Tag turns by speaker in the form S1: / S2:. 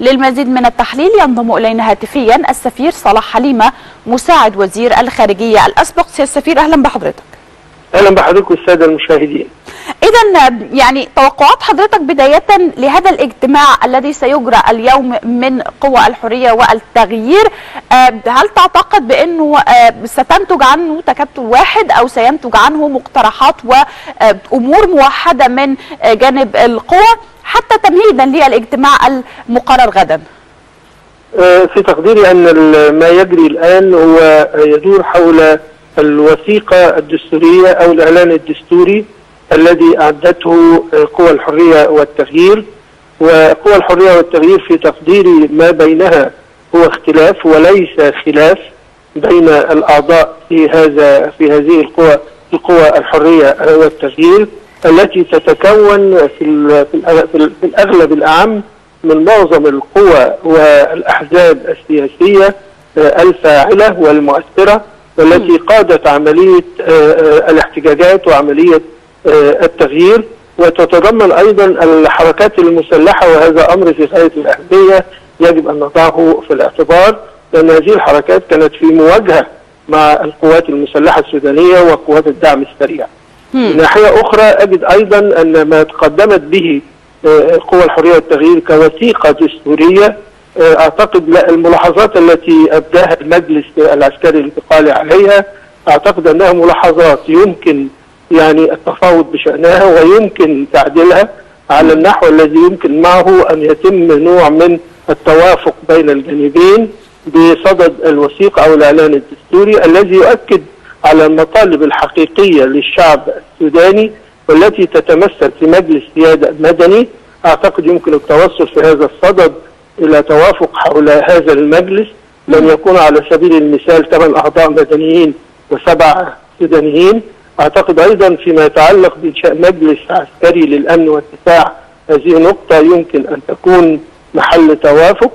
S1: للمزيد من التحليل ينضم إلينا هاتفيا السفير صلاح حليمة مساعد وزير الخارجية الأسبق. سيادة السفير أهلا بحضرتك.
S2: أهلا بحضرتك والسادة المشاهدين.
S1: إذا يعني توقعات حضرتك بداية لهذا الاجتماع الذي سيجرى اليوم من قوى الحرية والتغيير آه، هل تعتقد بأنه آه، ستنتج عنه تكتل واحد أو سينتج عنه مقترحات وأمور موحدة من آه، جانب القوى؟ حتى تمهيدا للاجتماع المقرر غدا.
S2: آه، في تقديري ال- ما يجري الآن هو يدور حول الوثيقة الدستورية أو الإعلان الدستوري الذي أعدته آه، قوى الحرية والتغيير. وقوى الحرية والتغيير في تقديري ما بينها هو اختلاف وليس خلاف بين الأعضاء في هذا في هذه القوى القوى الحرية والتغيير. التي تتكون في في الأغلب الاعم من معظم القوى والأحزاب السياسية آه، الفاعلة والمؤثرة والتي قادت عملية آه، آه، الاحتجاجات وعملية التغيير وتتضمن أيضا الحركات المسلحة وهذا أمر في غاية الأهمية يجب أن نضعه في الاعتبار لأن هذه الحركات كانت في مواجهة مع القوات المسلحة السودانية وقوات الدعم السريع. من ناحية أخرى أجد أيضا أن ما تقدمت به آه، قوى الحرية والتغيير كوثيقة دستورية آه، أعتقد لا الملاحظات التي أبداها المجلس العسكري الانتقالي عليها أعتقد أنها ملاحظات يمكن يعني التفاوض بشأنها ويمكن تعديلها على النحو الذي يمكن معه أن يتم نوع من التوافق بين الجانبين بصدد الوثيقة أو الإعلان الدستوري الذي يؤكد على المطالب الحقيقية للشعب السوداني والتي تتمثل في مجلس سياده مدني. أعتقد يمكن التوصل في هذا الصدد إلى توافق حول هذا المجلس. لن يكون على سبيل المثال ثمان أعضاء مدنيين وسبع سودانيين. أعتقد أيضا فيما يتعلق بإنشاء مجلس عسكري للأمن والدفاع هذه نقطه يمكن أن تكون محل توافق.